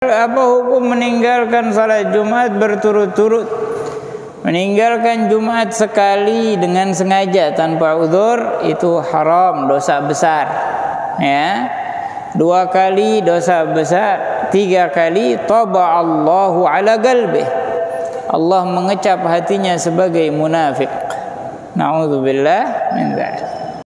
Apa hukum meninggalkan salat Jumat berturut-turut? Meninggalkan Jumat sekali dengan sengaja tanpa uzur itu haram, dosa besar. Ya. Dua kali dosa besar, tiga kali taba Allahu ala galbih Allah mengecap hatinya sebagai munafik. Nauzubillah min dzalik.